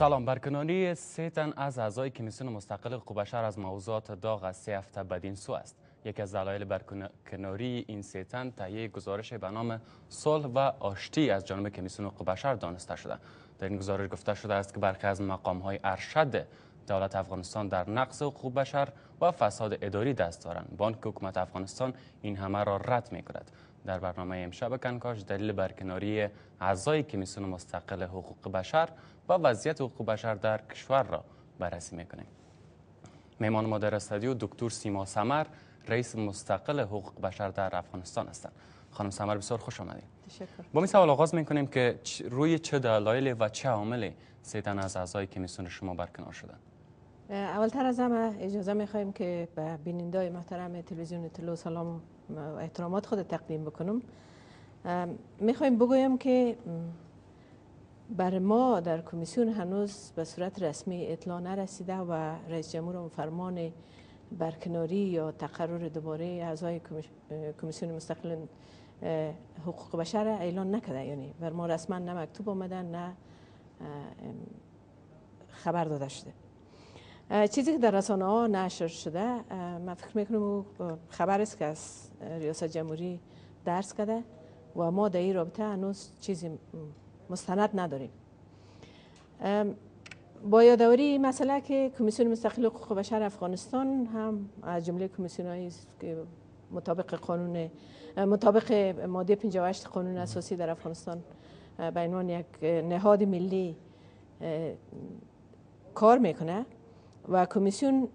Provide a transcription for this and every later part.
سلام. برکناری سه تن از اعضای کمیسیون مستقل حقوق بشر از موضوعات داغ از سه هفته بدین سو است. یکی از دلایل برکناری این سه تن تهیه گزارش به نام صلح و آشتی از جانب کمیسیون حقوق بشر دانسته شده. در این گزارش گفته شده است که برخی از مقام های ارشد دولت افغانستان در نقض حقوق بشر و فساد اداری دست دارند. بانک حکومت افغانستان این همه را رد می کند در برنامه امشب کنکاش دلیل برکناری اعضای کمیسیون مستقل حقوق بشر و وضعیت حقوق بشر در کشور را بررسی می‌کنیم. مهمان ما در استودیو دکتر سیما سمر رئیس مستقل حقوق بشر در افغانستان هستند. خانم سمر بسیار خوش آمدید. تشکر. با این سوال آغاز می‌کنیم که روی چه دلایل و چه عاملی سیتن از اعضای کمیسیون شما برکنار شدن اولتر از همه اجازه می‌خوایم که به بیننده محترم تلویزیون تلو سلام و احترامات خود تقدیم بکنم. می‌خوایم بگویم که بر ما در کمیسیون هنوز به صورت رسمی اطلاع نرسیده و رئیس جمهور فرمان برکناری یا تقرر دوباره اعضای کمیسیون مستقل حقوق بشر اعلان نکرده. یعنی بر ما رسما نه مکتوب آمده نه خبر داده شده. چیزی که در رسانه ها نشر شده من فکر می‌کنم خبر است که از ریاست جمهوری درس کرده و ما در این رابطه هنوز چیزی مستند نداریم. با یادآوری مسئله که کمیسیون مستقل حقوق بشر افغانستان هم از جمله کمیسیون که مطابق قانون مطابق ماده 58 قانون اساسی در افغانستان به عنوان یک نهاد ملی کار می‌کنه و کمیسیون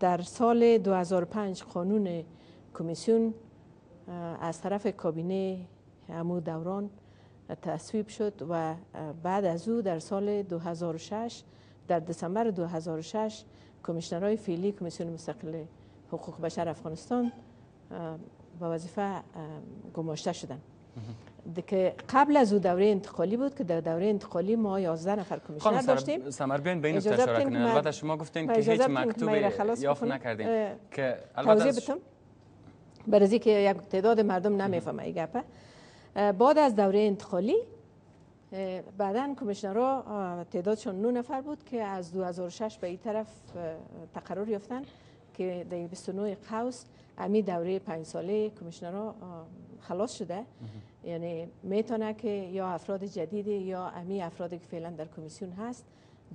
در سال 2005 قانون کمیسیون از طرف کابینه امو دوران تصویب شد و بعد از او در سال 2006 در دسامبر 2006 کمیشنرهای فعلی کمیسیون مستقل حقوق بشر افغانستان به وظیفه گماشته شدند که قبل از او دوره انتقالی بود که در دوره انتقالی ما 11 نفر کمیشنر داشتیم. سمر بیان به این اشاره کنین. البته شما گفتین که هیچ مکتوبی یافت نکردین. که البته بتم برای که یک تعداد مردم نمی‌فهمه این گپه بعد از دوره انتقالی بعدا کمیشنرها تعدادشون 9 نفر بود که از 2006 به این طرف تقرر یافتن که در 29 قوس امی دوره پنج ساله کمیشنرها خلاص شده. یعنی می‌تونه که یا افراد جدیدی یا امی افرادی که فعلا در کمیسیون هست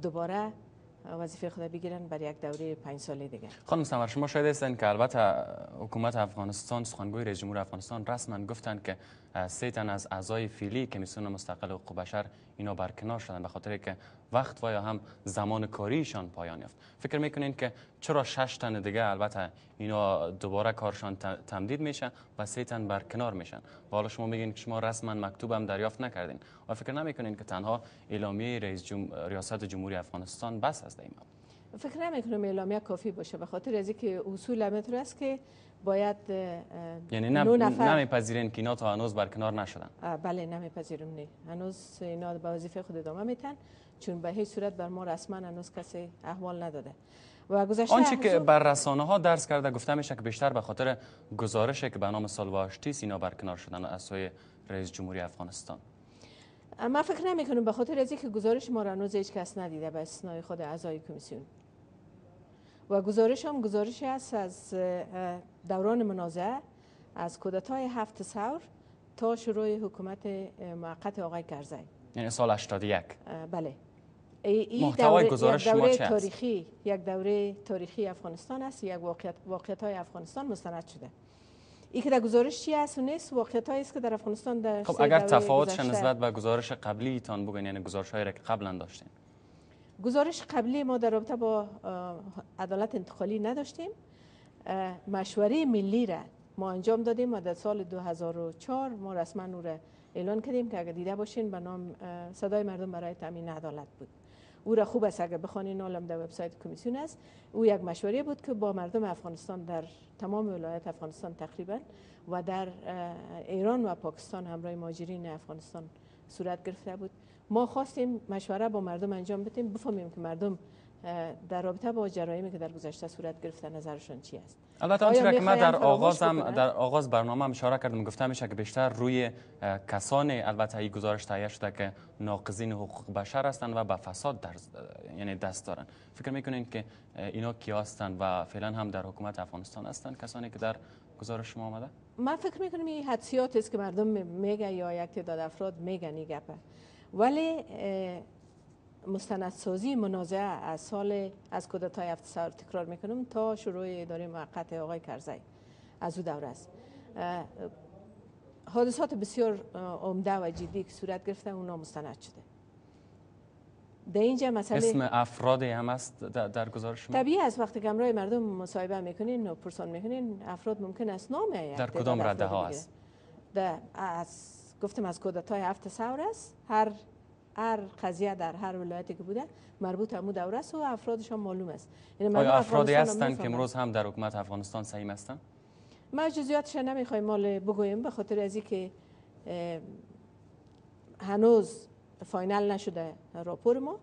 دوباره وظیفه خود بگیرن برای یک دوره پنج ساله دیگه. خانم سمر شما شاید هستن که البته حکومت افغانستان سخنگوی رئیس جمهور افغانستان رسما گفتن که سه تن از اعضای فیلی کمیسیون مستقل حقوق بشر اینا برکنار شدن به خاطر که وقت و یا هم زمان کاریشان پایان یافت. فکر می‌کنین که چرا شش تن دیگه البته اینا دوباره کارشان تمدید میشه و سه تن برکنار میشن؟ و حالا شما میگین که شما رسما مکتوب هم دریافت نکردین. و فکر نمی‌کنین که تنها اعلامیه رئیس جم... ریاست جمهوری افغانستان بس است این فکر نمی‌کنم اعلامیه کافی باشه به خاطر از که اصول است که باید یعنی نفر نمیپذیرین که اینا تا هنوز برکنار نشدن. بله نمیپذیرم نه. هنوز اینا به وظیفه خود ادامه میتن چون به هیچ صورت بر ما رسما هنوز کسی احوال نداده. و گذشته آنچه که بر رسانه ها درس کرده گفته میشه که بیشتر به خاطر گزارشی که به نام سالواشتی اینا برکنار شدن از سوی رئیس جمهوری افغانستان. ما فکر نمی کنم به خاطر از که گزارش ما را هنوز هیچ کس ندیده به استثنای خود اعضای کمیسیون. و گزارش هم گزارشی است از دوران منازعه از کودتای هفت سور تا شروع حکومت موقت آقای کرزی. یعنی سال 81 بله. این دوره گزارش یک دوره تاریخی یک دوره تاریخی افغانستان است یک واقعیت واقعیت های افغانستان مستند شده. این که در گزارش چی است؟ و نیست واقعیت است که در افغانستان در خب اگر تفاوتش نسبت به گزارش قبلی تان بگین یعنی گزارش هایی که قبلا داشتین. گزارش قبلی ما در رابطه با عدالت انتقالی نداشتیم. مشوره ملی را ما انجام دادیم و در سال 2004 ما رسما او را اعلان کردیم که اگر دیده باشین به نام صدای مردم برای تامین عدالت بود. او را خوب است اگر بخوانین عالم در وبسایت کمیسیون است. او یک مشوره بود که با مردم افغانستان در تمام ولایت افغانستان تقریبا و در ایران و پاکستان همراه ماجرین افغانستان صورت گرفته بود. ما خواستیم مشوره با مردم انجام بدیم بفهمیم که مردم در رابطه با جرایمی که در گذشته صورت گرفته نظرشون چی است. البته آنچه که من در آغاز هم در آغاز برنامه هم اشاره کردم گفتم میشه که بیشتر روی کسان البته این گزارش تهیه شده که ناقضین حقوق بشر هستند و به فساد در یعنی دست دارن. فکر می‌کنین که اینا کی هستند و فعلا هم در حکومت افغانستان هستند کسانی که در گزارش شما آمده؟ من فکر می‌کنم این حدسیات است که مردم میگه یا یک تعداد افراد میگن این گپه. ولی مستندسازی منازعه از سال از کودتای هفت سال تکرار می‌کنم تا شروع اداره موقت آقای کرزی. از او دوره است. حادثات بسیار عمده و جدی که صورت گرفته اونا مستند شده. در اینجا مسئله اسم افرادی هم است در گزارش شما؟ طبیعی از وقتی که مردم مصاحبه می‌کنین و پرسان می‌کنین افراد ممکن است نام در کدام رده ها است؟ از گفتم از کودتای هفت سور است. هر هر قضیه در هر ولایتی که بوده مربوط همون دوره است و افرادشان معلوم است. یعنی آیا افرادی هستند که امروز هم در حکومت افغانستان سعیم هستند ما جزئیاتش نمی‌خوایم مال بگویم به خاطر از اینکه هنوز فاینال نشده راپور ما.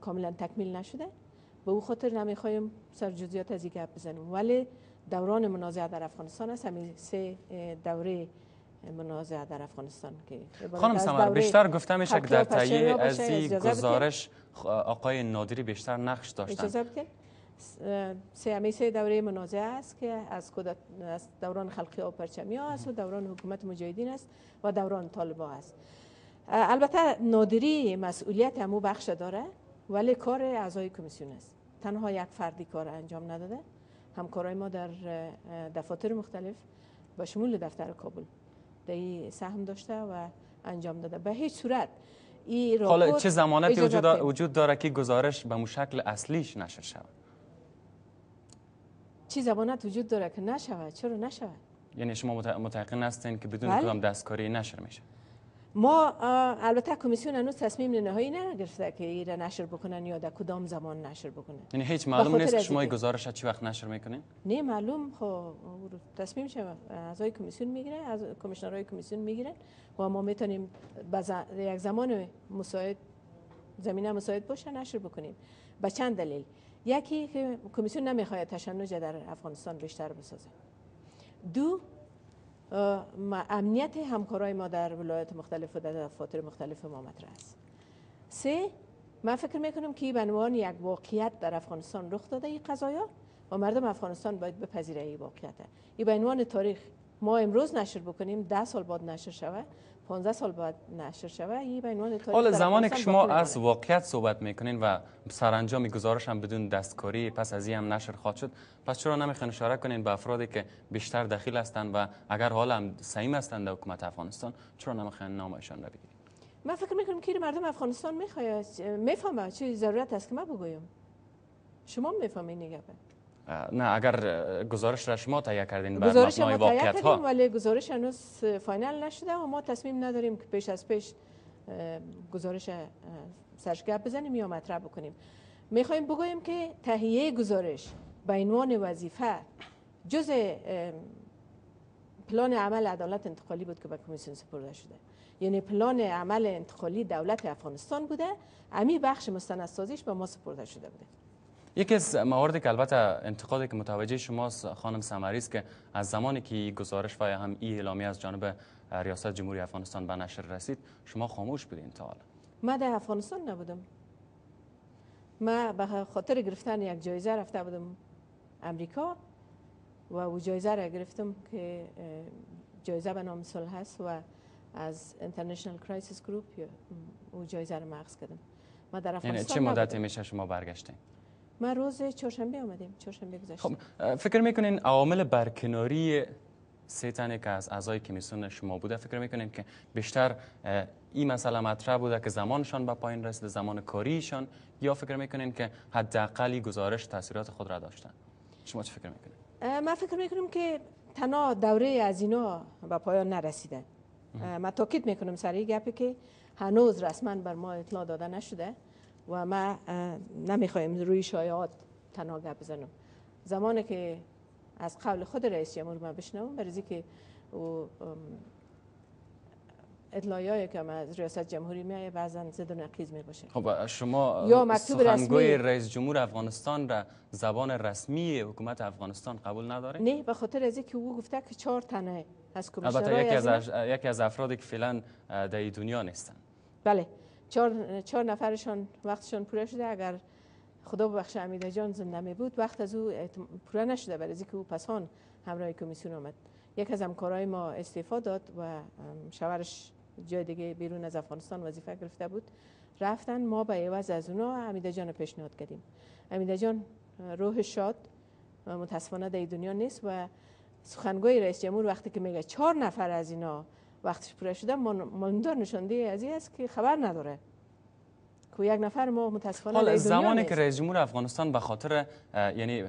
کاملا تکمیل نشده. به او خاطر نمی‌خوایم سر جزئیات از این گپ بزنیم. ولی دوران منازعه در افغانستان است. همین سه دوره منازعه در افغانستان که خانم سمر بیشتر گفته میشه که در تهیه از این گزارش آقای نادری بیشتر نقش داشتن. اجازه سه همیشه دوره منازعه است که از, از دوران خلقی و پرچمی ها است و دوران حکومت مجاهدین است و دوران طالبا است. البته نادری مسئولیت همو بخش داره ولی کار اعضای کمیسیون است. تنها یک فردی کار انجام نداده. همکارای ما در دفاتر مختلف با شمول دفتر کابل. در سهم داشته و انجام داده. به هیچ صورت این حالا چه زمانتی وجود, وجود داره که گزارش به شکل اصلیش نشر شود؟ چی زمانت وجود داره که نشود؟ چرا نشود؟ یعنی شما متقن هستین که بدون بله. کدام دستکاری نشر میشه ما البته کمیسیون هنوز تصمیم نهایی نگرفته که این نشر بکنن یا در کدام زمان نشر بکنن. یعنی هیچ معلوم نیست که شما گزارش چی وقت نشر می‌کنین؟ نه معلوم. خب تصمیم شه اعضای کمیسیون می‌گیره از کمیشنرهای کمیسیون می‌گیرن و ما می‌تونیم یک زمان مساعد زمینه مساعد باشه نشر بکنیم. به چند دلیل؟ یکی که کمیسیون نمی‌خواد تشنج در افغانستان بیشتر بسازه. دو امنیت همکارای ما در ولایت مختلف و در دفاتر مختلف ما مطرح است. سه من فکر می‌کنم که به عنوان یک واقعیت در افغانستان رخ داده این قضایا و مردم افغانستان باید بپذیره این واقعیت. این به عنوان تاریخ ما امروز نشر بکنیم ده سال بعد نشر شود. 15 سال بعد نشر شود. این به عنوان تاریخ حالا زمانی که شما از واقعیت صحبت می‌کنین و سرانجام گزارش هم بدون دستکاری پس از این هم نشر خواهد شد پس چرا نمی‌خواین اشاره کنین به افرادی که بیشتر دخیل هستند و اگر حالا هم سعیم هستند در حکومت افغانستان چرا نمی‌خواین نامشان را بگیرید من فکر می‌کنم که مردم افغانستان می‌خواد می‌فهمه چه ضرورت است که ما بگویم شما می‌فهمین نگه نه اگر گزارش را شما تهیه کردین بر گزارش ما واقعیت ها ولی گزارش هنوز فاینال نشده و ما تصمیم نداریم که پیش از پیش گزارش سرشگب بزنیم یا مطرح بکنیم. می‌خوایم بگویم که تهیه گزارش به عنوان وظیفه جز پلان عمل عدالت انتقالی بود که به کمیسیون سپرده شده. یعنی پلان عمل انتقالی دولت افغانستان بوده امی بخش مستندسازیش به ما سپرده شده بوده. یکی از مواردی که البته انتقادی که متوجه شماست خانم سمری است که از زمانی که گزارش و هم ای اعلامیه از جانب ریاست جمهوری افغانستان به نشر رسید شما خاموش بودین تا حالا. ما در افغانستان نبودم. ما به خاطر گرفتن یک جایزه رفته بودم امریکا و او جایزه را گرفتم که جایزه به نام صلح هست و از International Crisis Group او جایزه را مغز کردم. ما در افغانستان یعنی چه مدتی میشه شما برگشتین؟ ما روز چهارشنبه آمدیم چهارشنبه گذشته. خب فکر می‌کنین عوامل برکناری سه تنه که از اعضای کمیسیون شما بوده فکر می‌کنین که بیشتر این مسئله مطرح بوده که زمانشان به پایین رسیده زمان کاریشان یا فکر می‌کنین که حداقلی گزارش تاثیرات خود را داشتن؟ شما چه فکر می‌کنین؟ من فکر می‌کنم که تنها دوره از اینا به پایان نرسیده. من تاکید می‌کنم سر این گپی که هنوز رسما بر ما اطلاع داده نشده. و ما نمی‌خوایم روی شایعات تنها بزنم. زمانی که از قبل خود رئیس جمهور ما بشنوم برای که او اطلاعی که از ریاست جمهوری میایه بعضا زد و نقیز می باشه خب شما یا مکتوب رسمی- رئیس جمهور افغانستان را زبان رسمی حکومت افغانستان قبول ندارین نه به خاطر از اینکه او گفته که چهار تنه از البته کمیشنرهای یکی از, از اینا- اش- یکی از افرادی که فعلا در دنیا نیستن. بله. چهار, چهار نفرشان وقتشان پوره شده. اگر خدا ببخشه امیده جان زنده می بود وقت از او پوره نشده برای اینکه او پسان همراه کمیسیون آمد. یک از همکارای ما استعفا داد و شوهرش جای دیگه بیرون از افغانستان وظیفه گرفته بود. رفتن ما به عوض از اونا امیده جان پیشنهاد کردیم. امیده جان روح شاد متاسفانه در دنیا نیست و سخنگوی رئیس جمهور وقتی که میگه چهار نفر از اینا وقتش پوره شده ماندار نشانده از این است که خبر نداره که یک نفر ما متاسفانه حالا زمانی. که رئیس جمهور افغانستان به خاطر یعنی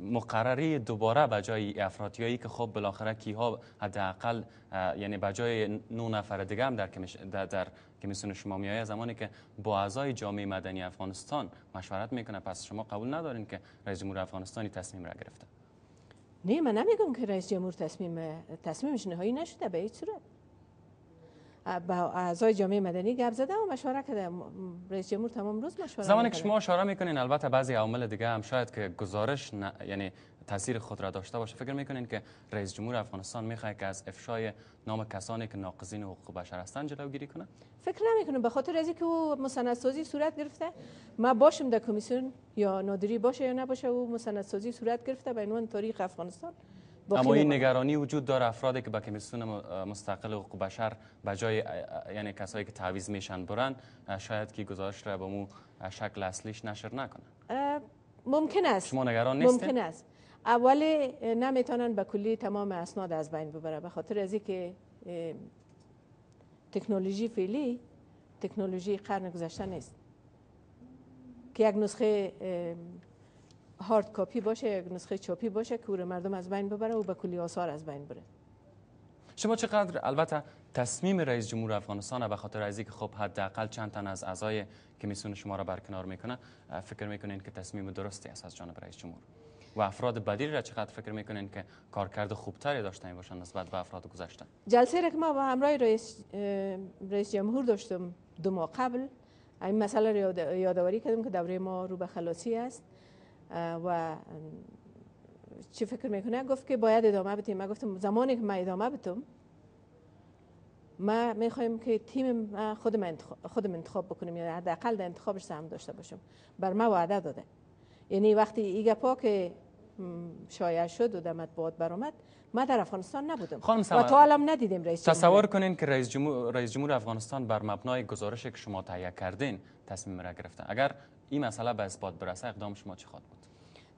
مقرری دوباره به جای افرادیایی که خب بالاخره کیها حداقل یعنی به جای نو نفر دیگه هم در کمیش- در, در کمیسیون شما میآید زمانی که با اعضای جامعه مدنی افغانستان مشورت می‌کنه پس شما قبول ندارین که رئیس جمهور افغانستان این تصمیم را گرفته نه من نمیگم که رئیس جمهور تصمیم تصمیمش نهایی نشده به هیچ صورت با اعضای جامعه مدنی گپ زده و مشوره کرده رئیس جمهور تمام روز مشوره زمانی که. شما اشاره می‌کنین البته بعضی عوامل دیگه هم شاید که گزارش نه یعنی تاثیر خود را داشته باشه. فکر می‌کنین که رئیس جمهور افغانستان می‌خواد که از افشای نام کسانی که ناقضین حقوق بشر هستند جلوگیری کنه؟ فکر نمی‌کنم. به خاطر از اینکه او مستندسازی صورت گرفته. ما باشم در کمیسیون یا نادری باشه یا نباشه او مستندسازی صورت گرفته به عنوان تاریخ افغانستان. اما این. نگرانی وجود داره. افرادی که به کمیسیون مستقل حقوق بشر به جای یعنی کسایی که تعویض میشن برن شاید که گزارش را به مو شکل اصلیش نشر نکنن. ممکن است. شما نگران نیستین؟ ممکن است. اول نمی‌تونن به کلی تمام اسناد از بین ببره به خاطر از اینکه تکنولوژی فعلی تکنولوژی قرن گذشته نیست. که یک نسخه هارد کاپی باشه یک نسخه چاپی باشه که مردم از بین ببره و به کلی آثار از بین بره. شما چقدر البته تصمیم رئیس جمهور افغانستان به خاطر از اینکه خب حداقل چند تن از اعضای کمیسیون شما را برکنار می‌کنه فکر می‌کنین که تصمیم درستی است از جانب رئیس جمهور؟ و افراد بدیل را چقدر فکر می‌کنین که کارکرد خوبتری داشته باشن نسبت به افراد گذشته؟ جلسه را که ما با همراه رئیس, رئیس جمهور داشتم دو ماه قبل این مسئله را یاد- یادآوری کردم که دوره ما رو به خلاصی است و چی فکر می‌کنه؟ گفت که باید ادامه بدیم. من گفتم زمانی که من ادامه بدم ما می‌خوایم که تیم خودم انتخاب, خودم انتخاب بکنیم. یا حداقل در انتخابش سهم داشته باشم. بر ما وعده داده. یعنی وقتی ایگا پا که شایع شد و در مطبوعات برآمد ما در افغانستان نبودم. خانم و تا الان ندیدیم رئیس جمهور. تصور کنین که رئیس جمهور, رئیس جمهور افغانستان بر مبنای گزارشی که شما تهیه کردین تصمیم را گرفته. اگر این مسئله به اثبات برسه اقدام شما چه خواهد بود؟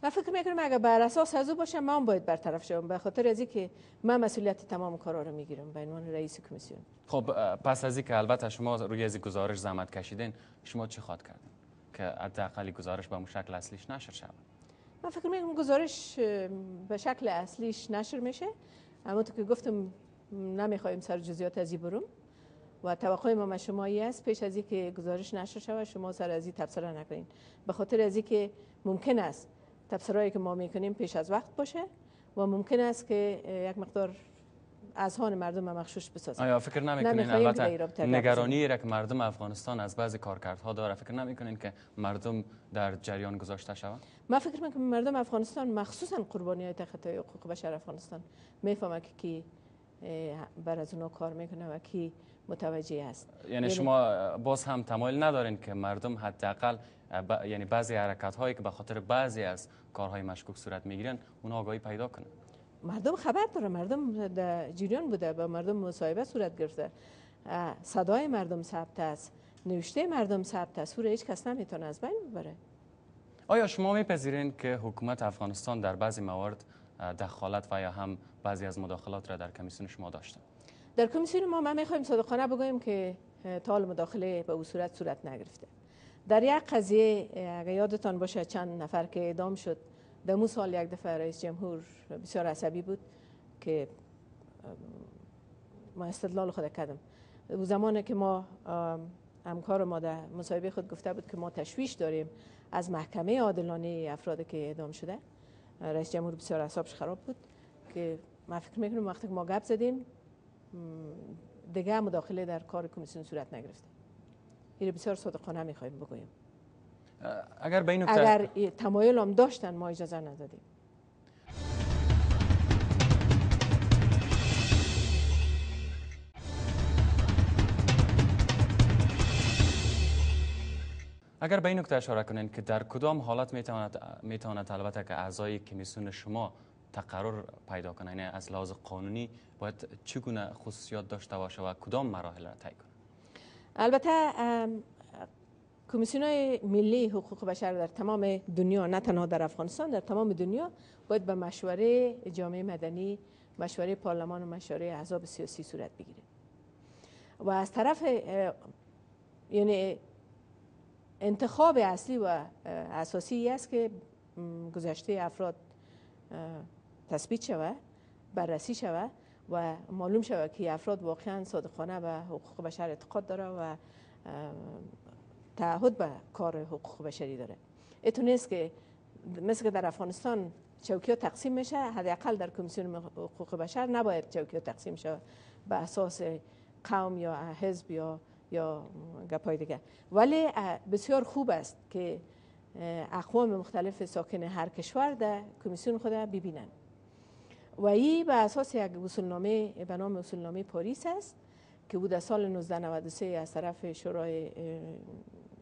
من فکر می‌کنم اگر بر اساس از او باشه من باید برطرف شوم به خاطر از اینکه من مسئولیت تمام کارا رو می‌گیرم به عنوان رئیس کمیسیون. خب پس از اینکه البته شما روی از گزارش زحمت کشیدین شما چه خواهد کردین؟ که حداقل گزارش به اون شکل اصلیش نشر شود. من فکر می‌کنم گزارش به شکل اصلیش نشر میشه. همونطور که گفتم نمی‌خوایم سر جزئیات از این برم و توقع ما شما است. پیش از اینکه گزارش نشر شود شما سر از این تبصره نکنین. به خاطر از اینکه ممکن است تبصرهایی که ما می‌کنیم پیش از وقت باشه و ممکن است که یک مقدار اذهان مردم هم مخشوش بسازه آیا فکر نمی‌کنین البته نگرانی را که مردم افغانستان از بعضی کارکردها داره. فکر نمی‌کنین که مردم در جریان گذاشته شوند؟ من فکر می‌کنم مردم افغانستان مخصوصا قربانی های خطای حقوق بشر افغانستان می‌فهمه که کی بر از اونا کار می‌کنه و کی متوجه است یعنی یعنی- شما باز هم تمایل ندارین که مردم حداقل ب... یعنی بعضی حرکت هایی که به خاطر بعضی از کارهای مشکوک صورت می‌گیرن اون آگاهی پیدا کنن؟ مردم خبر داره مردم در جریان بوده با مردم مصاحبه صورت گرفته. صدای مردم ثبت است نوشته مردم ثبت است. او هیچ کس نمی‌تونه از بین ببره. آیا شما میپذیرین که حکومت افغانستان در بعضی موارد دخالت و یا هم بعضی از مداخلات را در کمیسیون شما داشته؟ در کمیسیون ما ما می‌خوایم صادقانه بگوییم که اه، تا حال مداخله به او صورت صورت نگرفته. در یک قضیه اگر یادتان باشه چند نفر که اعدام شد در مو سال یک دفعه رئیس جمهور بسیار عصبی بود که ما استدلال خود کردم او زمانی که ما همکار ما در مصاحبه خود گفته بود که ما تشویش داریم از محکمه عادلانه افرادی که اعدام شده رئیس جمهور بسیار اعصابش خراب بود که ما فکر می‌کنم وقتی که ما گپ زدیم دیگه مداخله در کار کمیسیون صورت نگرفته این بسیار صادقانه می‌خوایم بگویم اگر به این اگر تمایل هم داشتن ما اجازه ندادیم. اگر به این نکته اشاره کنین که در کدام حالت می‌تواند می‌تواند البته که اعضای کمیسیون شما تقرر پیدا کنه یعنی از لحاظ قانونی باید چگونه خصوصیات داشته باشه و کدام مراحل را طی کنه البته کمیسیون های ملی حقوق بشر در تمام دنیا نه تنها در افغانستان در تمام دنیا باید به مشوره جامعه مدنی مشوره پارلمان و مشوره احزاب سیاسی صورت بگیره. و از طرف یعنی انتخاب اصلی و اساسی است که گذشته افراد تثبیت شود بررسی شود و معلوم شود که افراد واقعا صادقانه به حقوق بشر اعتقاد داره و تعهد به کار حقوق بشری داره. اتو نیست که مثل که در افغانستان چوکیات تقسیم میشه حداقل در کمیسیون حقوق بشر نباید چوکیات تقسیم شه به اساس قوم یا حزب یا یا گپای دیگه. ولی بسیار خوب است که اقوام مختلف ساکن هر کشور در کمیسیون خود ببینن. و این به اساس یک اصولنامه به نام اصولنامه پاریس است. که بود از سال 1993 از طرف شورای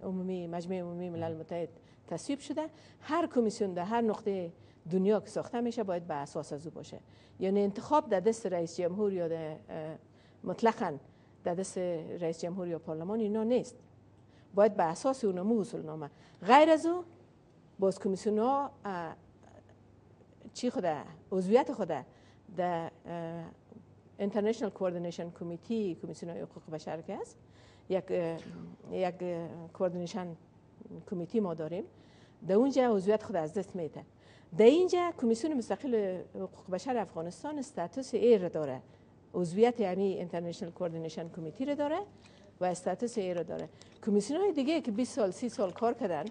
عمومی مجمع عمومی ملل متحد تصویب شده. هر کمیسیون در هر نقطه دنیا که ساخته میشه باید به اساس از او باشه. یعنی انتخاب در دست رئیس جمهور یا مطلقاً در دست رئیس جمهور یا پارلمان اینا نیست. باید به اساس اونمو اصول نامه غیر از او باز کمیسیون ها چی خود عضویت خود در International Coordination Committee کمیسیون حقوق بشر که است یک یک coordination committee ما داریم در اونجا عضویت خود از دست میده در اینجا کمیسیون مستقل حقوق بشر افغانستان status A ره داره عضویت یعنی International Coordination Committee رو داره و status A رو داره کمیسیون های دیگه که 20 سال 30 سال کار کردن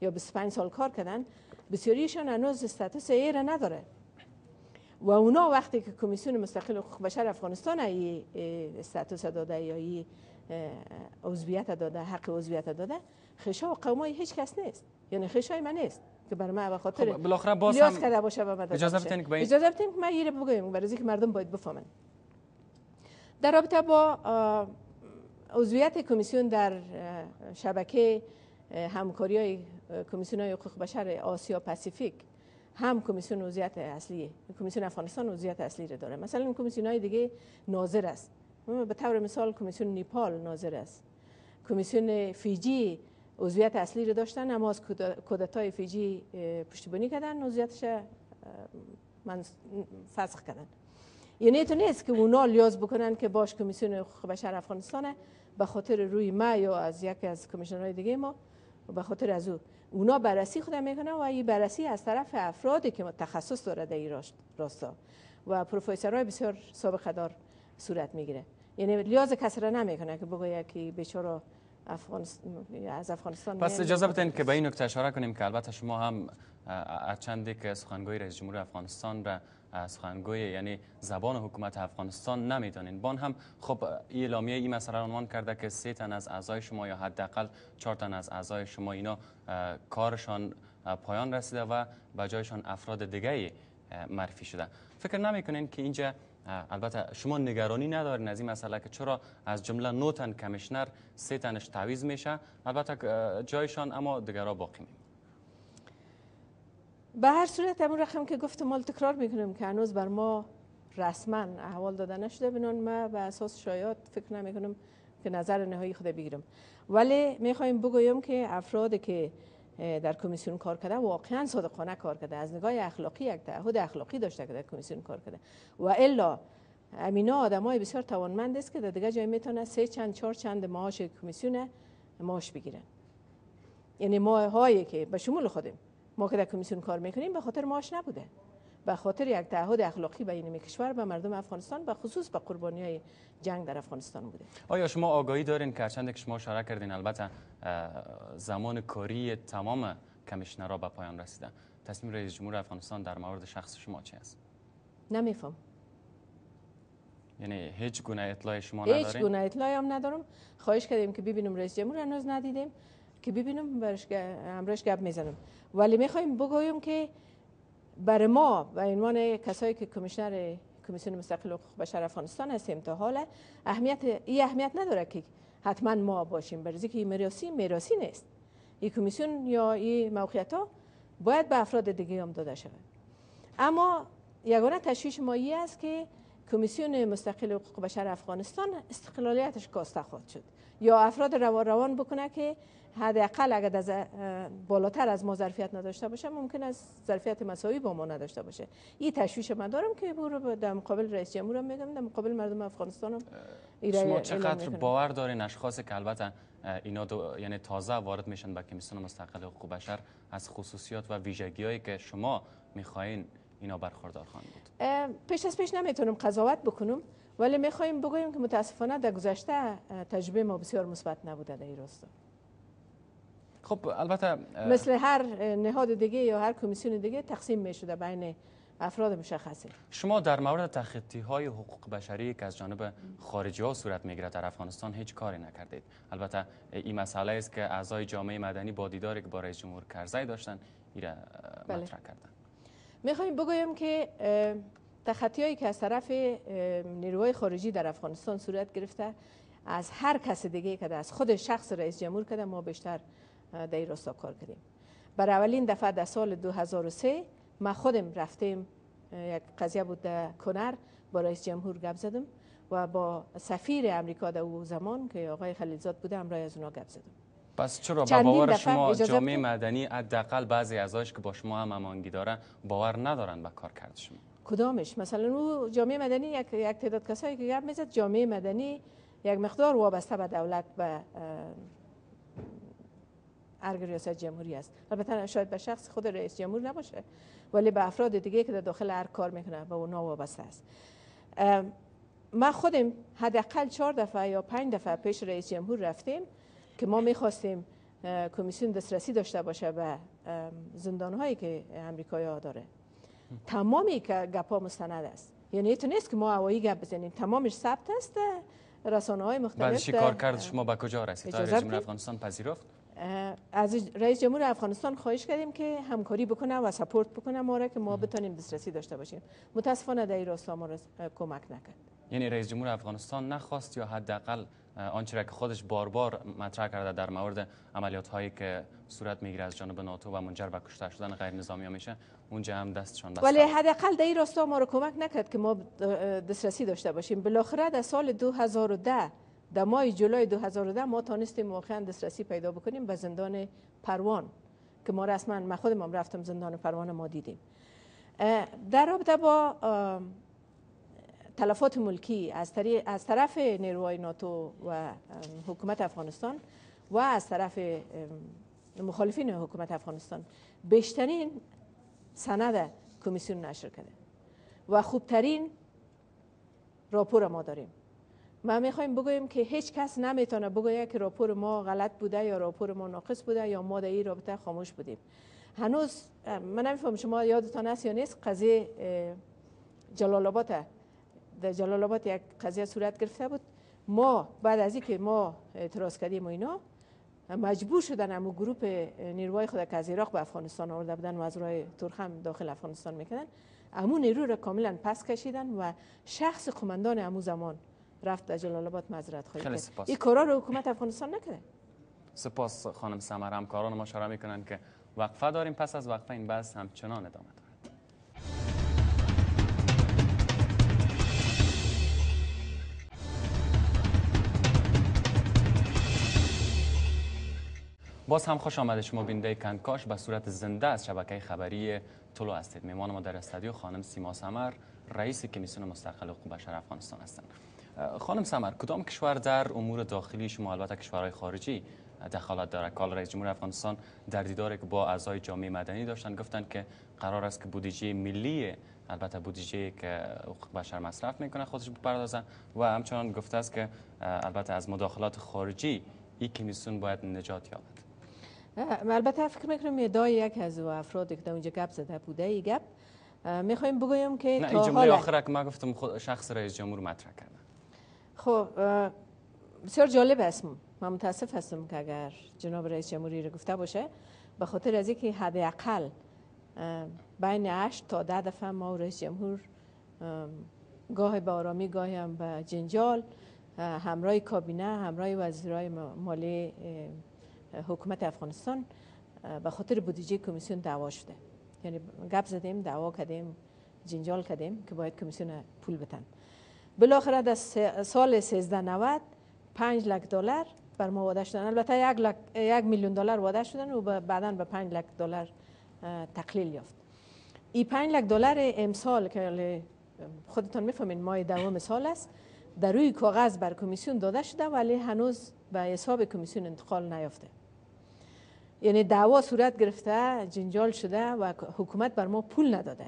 یا 25 سال کار کردن بسیاریشان هنوز استاتوس ای رو نداره و اونا وقتی که کمیسیون مستقل حقوق بشر افغانستان ای استاتوس داده یا ای عضویت داده حق عضویت داده خشا و قومای هیچ کس نیست. یعنی خشای من نیست که بر من به خاطر خب بالاخره باز هم کرده باشه و اجازه بدین که اجازه بدین که من یه بگم برای که مردم باید بفهمن. در رابطه با عضویت کمیسیون در شبکه همکاری های کمیسیون های حقوق بشر آسیا پاسیفیک هم کمیسیون عضویت اصلی کمیسیون افغانستان عضویت اصلی را داره. مثلا کمیسیون های دیگه ناظر است. به طور مثال کمیسیون نیپال ناظر است. کمیسیون فیجی عضویت اصلی را داشتن اما از کودتای فیجی پشتیبانی کردن عضویتشه فسخ کردن. یعنی تو نیست که اونا لیاز بکنن که باش کمیسیون حقوق بشر افغانستان به خاطر روی ما یا از یکی از کمیشنرهای دیگه ما به خاطر از او. اونا بررسی خود می‌کنن و این بررسی از طرف افرادی که تخصص داره در این راستا. و پروفسورهای بسیار سابقه دار صورت می‌گیره. یعنی لیاز کسی را نمی‌کنه که بگوید که بیچاره افغانستان از افغانستان پس اجازه بدین که به این نکته اشاره کنیم که البته شما هم چندی که سخنگوی رئیس جمهور افغانستان را سخنگوی یعنی زبان حکومت افغانستان نمی‌دانین. بان هم خب اعلامیه این مسئله عنوان کرده که سه تن از اعضای شما یا حداقل چهار تن از اعضای شما اینا کارشان پایان رسیده و به جایشان افراد دیگه معرفی شده. فکر نمی‌کنین که اینجا البته شما نگرانی ندارین از این مسئله که چرا از جمله نو تن کمیشنر سه تنش تعویض میشه؟ البته جایشان اما دیگرها باقی میمونه. به هر صورت امون رقم که گفتم مال تکرار می‌کنم که هنوز بر ما رسما احوال داده نشده بنان ما به اساس شایعات فکر نمی‌کنم که نظر نهایی خود بگیرم. ولی می‌خوایم بگویم که افرادی که در کمیسیون کار کرده واقعا صادقانه کار کرده از نگاه اخلاقی یک تعهد اخلاقی داشته که در کمیسیون کار کرده. و الا امینا آدمای بسیار توانمند است که در دیگه جای می‌تونه سه چند چهار چند معاش کمیسیون معاش بگیرن. یعنی ماه که به شمول خودم ما که در کمیسیون کار می‌کنیم به خاطر معاش نبوده. به خاطر یک تعهد اخلاقی بین کشور و مردم افغانستان به خصوص به قربانی های جنگ در افغانستان بوده. آیا شما آگاهی دارین که چند که شما اشاره کردین البته زمان کاری تمام کمیشنرها به پایان رسیده. تصمیم رئیس جمهور افغانستان در مورد شخص شما چی است؟ نمیفهم. یعنی هیچ گونه اطلاع شما نداریم هیچ گونه اطلاعی هم ندارم. خواهش کردیم که ببینیم رئیس جمهور هنوز ندیدیم. که ببینیم برش گپ می‌زنم. ولی می‌خوایم بگویم که برای ما و عنوان کسایی که کمیشنر کمیسیون مستقل حقوق بشر افغانستان هستیم تا حال اهمیت این اهمیت نداره که حتما ما باشیم. برای که این میراسی میراسی نیست. این کمیسیون یا این موقعیت ها باید به افراد دیگه هم داده شود. اما یگانه تشویش ما است که کمیسیون مستقل حقوق بشر افغانستان استقلالیتش کاسته خواهد شد. یا افراد روان روان بکنه که حداقل اگر از بالاتر از ما ظرفیت نداشته باشه ممکن است ظرفیت مساوی با ما نداشته باشه. این تشویش من دارم که برو در مقابل رئیس جمهورم میگم در مقابل مردم افغانستان هم شما چقدر باور دارین؟ اشخاص که البته اینا دو یعنی تازه وارد میشن به کمیسیون مستقل حقوق بشر از خصوصیات و ویژگی هایی که شما می‌خواین اینا برخوردار خواهند بود. پیش از پیش نمی‌تونم قضاوت بکنم ولی می‌خوایم بگویم که متاسفانه در گذشته تجربه ما بسیار مثبت نبوده در این راستا. خب البته مثل هر نهاد دیگه یا هر کمیسیون دیگه تقسیم می شده بین افراد مشخصه. شما در مورد تخطی های حقوق بشری که از جانب خارجی ها صورت می‌گیره در افغانستان هیچ کاری نکردید. البته این مسئله است که اعضای جامعه مدنی با دیداری که با رئیس جمهور کرزی داشتن ایره بله. مطرح کردن. می‌خوایم بگویم که تخطی هایی که از طرف نیروهای خارجی در افغانستان صورت گرفته از هر کس دیگه که از خود شخص رئیس جمهور کرده ما بیشتر در راستا کار کردیم. برای اولین دفعه در سال 2003 ما خودم رفتیم یک قضیه بود در کنر با رئیس جمهور گپ زدم و با سفیر امریکا در او زمان که آقای خلیلزاد بوده امرای از اونا گپ زدم. پس چرا؟ با باور شما جامعه مدنی حداقل بعضی ازاش که با شما هم امانگی دارن باور ندارن به کار کرد شما؟ کدامش؟ مثلا او جامعه مدنی یک یک تعداد کسایی که گپ می‌زد جامعه مدنی یک مقدار وابسته به دولت به ارگ ریاست جمهوری است. البته شاید به شخص خود رئیس جمهور نباشه ولی به افراد دیگه که در داخل هر کار می‌کنه به اونا وابسته است. ما خودم حداقل چهار دفعه یا پنج دفعه پیش رئیس جمهور رفتیم که ما می‌خواستیم کمیسیون دسترسی داشته باشه به زندان هایی که امریکایی ها داره. تمامی که گپا مستند است. یعنی تو نیست که ما هوایی گپ بزنیم. تمامش ثبت است. رسانه های مختلف بعد کار کرد؟ شما به کجا رسید جمهور افغانستان پذیرفت؟ از رئیس جمهور افغانستان خواهش کردیم که همکاری بکنه و سپورت بکنه ما را که ما بتونیم دسترسی داشته باشیم. متاسفانه در این راستا ما را کمک نکرد. یعنی رئیس جمهور افغانستان نخواست یا حداقل آنچه که خودش بار بار مطرح کرده در مورد عملیات هایی که صورت می‌گیره از جانب ناتو و منجر به کشته شدن غیر نظامی ها میشه اونجا هم دستشان دست ولی حداقل در این راستا ما رو کمک نکرد که ما دسترسی داشته باشیم. بالاخره در سال 2010 در ماه جولای 2010 ما تانستیم واقعا دسترسی پیدا بکنیم به زندان پروان که ما رسما من خودم رفتم زندان پروان ما دیدیم. در رابطه با تلفات ملکی از, از طرف نیروهای ناتو و حکومت افغانستان و از طرف مخالفین حکومت افغانستان بیشترین سند کمیسیون نشر کرده و خوبترین راپور ما داریم. ما می‌خوایم بگوییم که هیچ کس نمی‌تونه بگوید که راپور ما غلط بوده یا راپور ما ناقص بوده یا ما در این رابطه خاموش بودیم. هنوز من نمیفهم شما یادتان است یا نیست قضیه جلال آباد در جلال آباد یک قضیه صورت گرفته بود. ما بعد از اینکه ما اعتراض کردیم و اینا مجبور شدن امو گروپ نیروهای خود که از عراق به افغانستان آورده بودن و از راه ترخم داخل افغانستان می‌کردن. امو نیرو را کاملا پس کشیدن و شخص قماندان امو زمان رفت در جلال آباد معذرت خواهی کرد. این کارا رو حکومت افغانستان نکرده؟ سپاس خانم سمر همکاران ما شرا می‌کنن که وقفه داریم. پس از وقفه این بحث همچنان ادامه دارد باز هم خوش آمده شما بینده کندکاش به صورت زنده از شبکه خبری طلوع هستید. میمان ما در استادیو خانم سیما سمر رئیس کمیسیون مستقل حقوق بشر افغانستان هستند. خانم سمر کدام کشور در امور داخلی شما البته کشورهای خارجی دخالت داره؟ کال رئیس جمهور افغانستان در دیداری که با اعضای جامعه مدنی داشتن گفتن که قرار است که بودجه ملی البته بودجه که حقوق بشر مصرف می‌کنه خودش بپردازه و همچنان گفته است که البته از مداخلات خارجی این کمیسیون باید نجات یابد. البته فکر می‌کنم ادعای یک از افرادی که اونجا گپ زده بوده ای گپ. می‌خوایم بگویم که نه این حال آخر که ما گفتم خود شخص رئیس جمهور مطرح کرده. خب بسیار جالب است من متاسف هستم که اگر جناب رئیس جمهوری رو گفته باشه. به خاطر از اینکه حداقل بین 8 تا 10 دفعه ما و رئیس جمهور گاه به آرامی گاهی هم به جنجال همراه کابینه همراه وزیرای مالی حکومت افغانستان به خاطر بودجه کمیسیون دعوا شده. یعنی گپ زدیم دعوا کردیم جنجال کردیم که باید کمیسیون پول بتن. بالاخره در سال 1390 5 لک دلار بر ما واده شدن. البته یک, لک، یک میلیون دلار واده شدن و بعدا به 5 لک دلار تقلیل یافت. این 5 لک دلار امسال که خودتان می‌فهمین ماه دوم سال است در روی کاغذ بر کمیسیون داده شده ولی هنوز به حساب کمیسیون انتقال نیافته. یعنی دعوا صورت گرفته جنجال شده و حکومت بر ما پول نداده.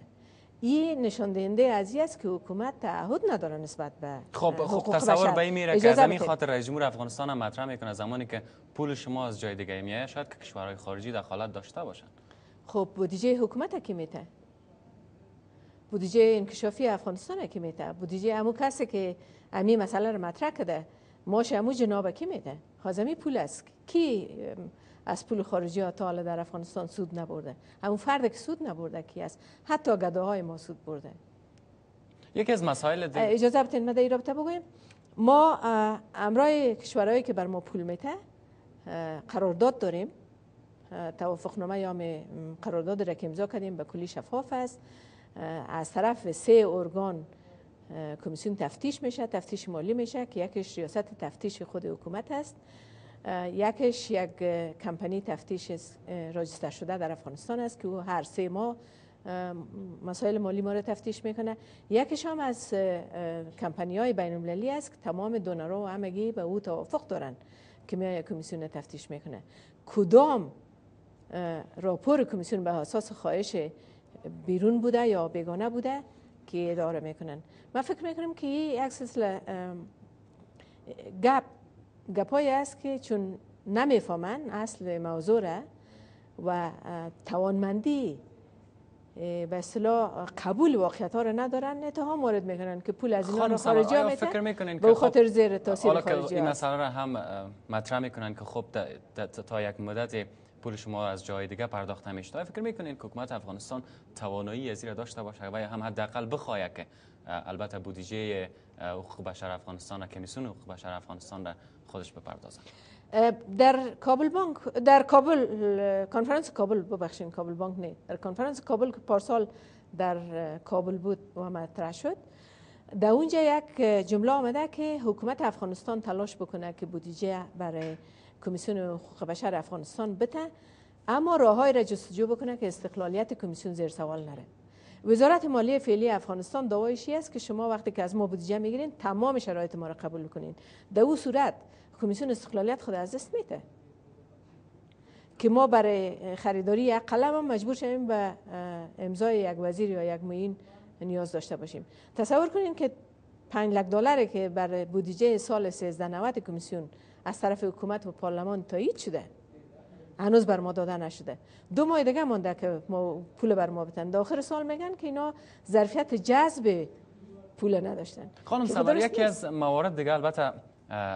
این نشان دهنده از است که حکومت تعهد نداره نسبت به خب خب تصور به این میره که از همین خاطر رئیس جمهور افغانستان هم مطرح می‌کنه زمانی که پول شما از جای دیگه میاد شاید که کشورهای خارجی دخالت داشته باشن خب بودجه حکومت کی میته بودجه انکشافی افغانستان کی میته بودجه امو کسی که امی مسئله رو مطرح کرده ماش امو جناب کی میده؟ خازمی پول است. کی از پول خارجی ها تا در افغانستان سود نبرده. همون فرد که سود نبرده کی است حتی گداهای ما سود برده. یکی از مسائل دیگه اجازه بدین ما در رابطه بگویم. ما امرای کشورهایی که بر ما پول میته قرارداد داریم. توافق نامه یا قرارداد را که امضا کردیم به کلی شفاف است. از طرف سه ارگان کمیسیون تفتیش میشه تفتیش مالی میشه که یکیش ریاست تفتیش خود حکومت است. یکش یک کمپانی تفتیش راجستر شده در افغانستان است که او هر سه ماه مسائل مالی ما را تفتیش می‌کنه. یکش هم از کمپانی های بین المللی است که تمام دونرها و همگی به او توافق دارن که می کمیسیون تفتیش می‌کنه. کدام راپور کمیسیون به اساس خواهش بیرون بوده یا بیگانه بوده که اداره می‌کنن؟ من فکر می‌کنم که یک سلسله گپ گپایی است که چون نمی‌فهمن اصل موضوع را و توانمندی به اصطلاح قبول واقعیت ها را ندارن اتهام وارد می‌کنن که پول از اینا رو خارجی ها میتن به خاطر زیر تاثیر خارجی این مسئله را هم مطرح می‌کنن که خب تا یک مدت پول شما از جای دیگه پرداخت نمیشه فکر می‌کنین که حکومت افغانستان توانایی از را داشته باشه و هم حداقل بخواهد که البته بودجه حقوق بشر افغانستان کمیسیون حقوق بشر افغانستان را خودش بپردازه در کابل بانک در کابل کنفرانس کابل ببخشین کابل بانک نه. در کنفرانس کابل که پارسال در کابل بود و مطرح شد. در اونجا یک جمله آمده که حکومت افغانستان تلاش بکنه که بودجه برای کمیسیون حقوق بشر افغانستان بته اما راههای را جستجو بکنه که استقلالیت کمیسیون زیر سوال نره. وزارت مالی فعلی افغانستان دعایش است که شما وقتی که از ما بودجه می‌گیرین تمام شرایط ما را قبول کنین در او صورت کمیسیون استقلالیت خود از دست میته که ما برای خریداری یک قلم هم مجبور شویم به امضای یک وزیر یا یک معین نیاز داشته باشیم. تصور کنین که 5 لک دلاری که برای بودجه سال 1390 کمیسیون از طرف حکومت و پارلمان تایید شده. هنوز بر ما داده نشده. دو ماه دیگه مونده که ما پول بر ما بتن آخر سال میگن که اینا ظرفیت جذب پول نداشتن. خانم سوار یکی از موارد دیگه البته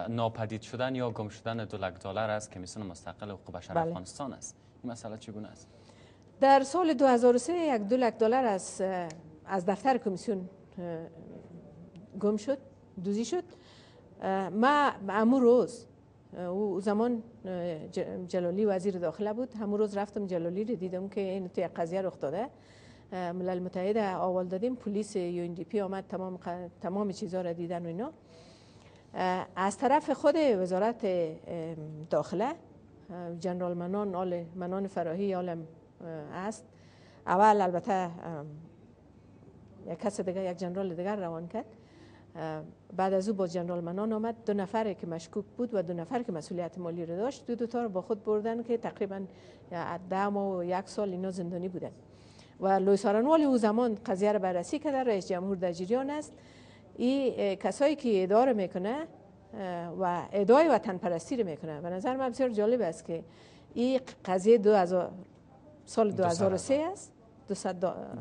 ناپدید شدن یا گم شدن دو لک دلار است که میسن مستقل حقوق بشر بله. افغانستان است. این مسئله چگونه است؟ در سال 2003 یک دو لک دلار از از دفتر کمیسیون گم شد دوزی شد. ما امو روز او زمان جلالی وزیر داخله بود. همون روز رفتم جلالی رو دیدم که این توی قضیه رخ داده. ملل متحد اول دادیم. پلیس یو این دی پی آمد تمام تمام چیزها را دیدن و اینا. از طرف خود وزارت داخله جنرال منان آل منان فراهی عالم است. اول البته یک کس دیگه یک جنرال دیگر روان کرد. بعد از او با جنرال منان آمد. دو نفر که مشکوک بود و دو نفر که مسئولیت مالی رو داشت دو تا رو با خود بردن که تقریبا ده ماه و یک سال اینا زندانی بودن. و لوی سارنوال او زمان قضیه رو بررسی کرده. رئیس جمهور در جریان است. این کسایی که اداره می‌کنه و ادعای وطن پرستی رو می‌کنه. و نظر من بسیار جالب است که این قضیه دو سال 2003 است. 200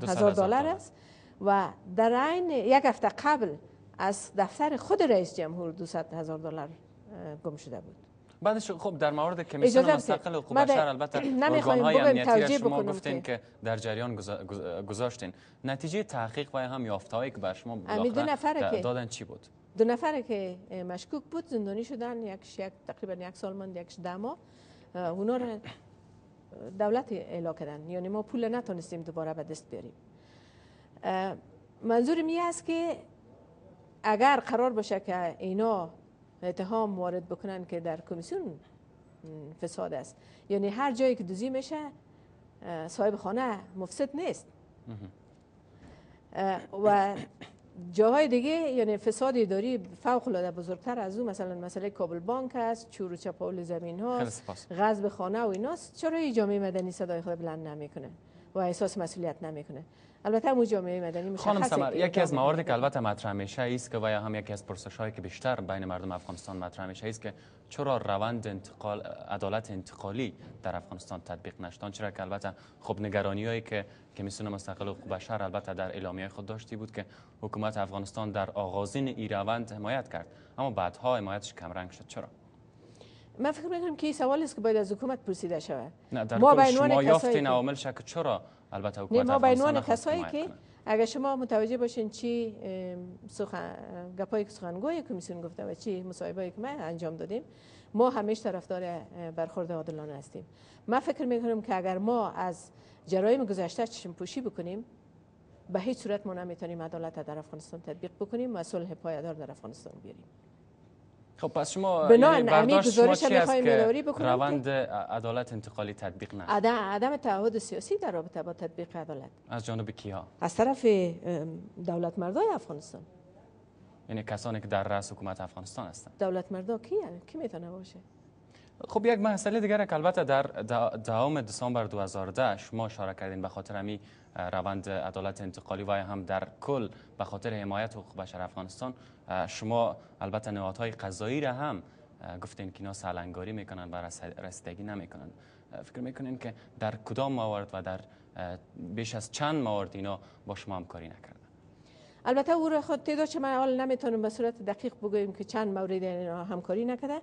هزار دلار است. و در عین یک هفته قبل از دفتر خود رئیس جمهور 200 هزار دلار گم شده بود. بعدش خب در مورد کمیسیون مستقل حقوق بشر البته های امنیتی شما گفتین که در جریان گذاشتین. نتیجه تحقیق و هم یافته هایی که بر شما دادن چی بود؟ دو نفر که مشکوک بود زندانی شدن یک یک تقریبا یک سال ماند یک ده ماه اونا رو دولت اعلا کردن. یعنی ما پول نتونستیم دوباره به دست بیاریم. منظور می است که اگر قرار باشه که اینا اتهام وارد بکنن که در کمیسیون فساد است. یعنی هر جایی که دوزی میشه صاحب خانه مفسد نیست. و جاهای دیگه یعنی فساد اداری فوق العاده بزرگتر از او مثلا مسئله کابل بانک است چور و چپاول زمین هاست غصب خانه و ایناست. چرا این جامعه مدنی صدای خود بلند نمی‌کنه؟ و احساس مسئولیت نمی‌کنه. البته مو جامعه مدنی خانم سمر یکی از مواردی که البته مطرح میشه است که و هم یکی از پرسش هایی که بیشتر بین مردم افغانستان مطرح میشه است که چرا روند انتقال عدالت انتقالی در افغانستان تطبیق نشدن چرا که البته خب نگرانی هایی که کمیسیون مستقل حقوق بشر البته در اعلامیه خود داشتی بود که حکومت افغانستان در آغازین این روند حمایت کرد. اما بعدها حمایتش کمرنگ شد. چرا؟ من فکر می‌کنم که این سوال است که باید از حکومت پرسیده شود. نه در ما شما یافتین عوامل شک چرا البته حکومت ما بینوان کسایی که اگر شما متوجه باشین چی سخن گپای سخنگوی کمیسیون گفته و چی مصاحبه که ما انجام دادیم ما همیشه طرفدار برخورد عادلانه هستیم. من فکر می‌کنم که اگر ما از جرایم گذشته چشم پوشی بکنیم به هیچ صورت ما نمی‌تونیم عدالت در افغانستان تطبیق بکنیم و صلح پایدار در افغانستان بیاریم. خب پس شما یعنی شما چی است که روند عدالت انتقالی تطبیق نشد؟ عدم, عدم تعهد سیاسی در رابطه با تطبیق عدالت. از جانب کیها از طرف دولت مردای افغانستان. یعنی کسانی که در رأس حکومت افغانستان هستند. دولت مردا کی کی می‌تونه باشه؟ خب یک مسئله دیگر که البته در دهم دسامبر 2010 شما اشاره کردین به خاطر همی روند عدالت انتقالی و هم در کل به خاطر حمایت حقوق بشر افغانستان. شما البته نهادهای قضایی را هم گفتین که اینا سالنگاری می‌کنن و رسیدگی نمی‌کنن. فکر می‌کنین که در کدام موارد و در بیش از چند موارد اینا با شما همکاری نکردن؟ البته او را خود تعداد چه حال نمی‌تونم به صورت دقیق بگویم که چند مورد همکاری نکرده.